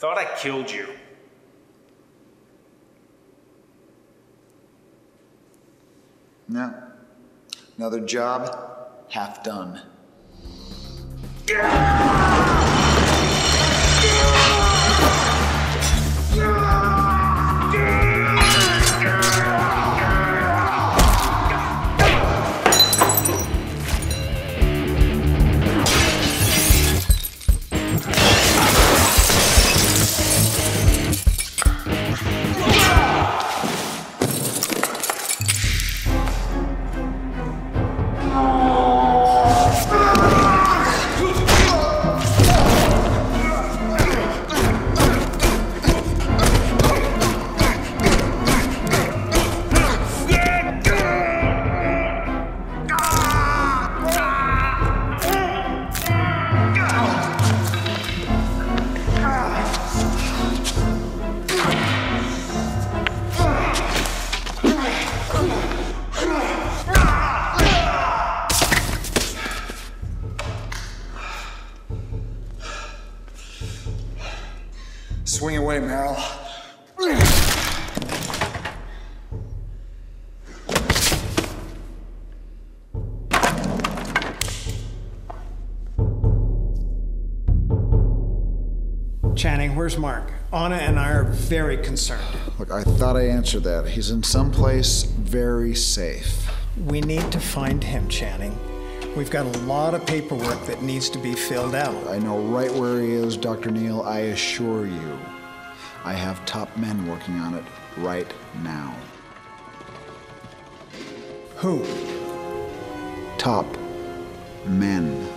thought I killed you. No. Another job, half done. Swing away, Meryl. Channing, where's Mark? Anna and I are very concerned. Look, I thought I answered that. He's in some place very safe. We need to find him, Channing. We've got a lot of paperwork that needs to be filled out. I know right where he is, Dr. Neal. I assure you. I have top men working on it right now. Who? Top men.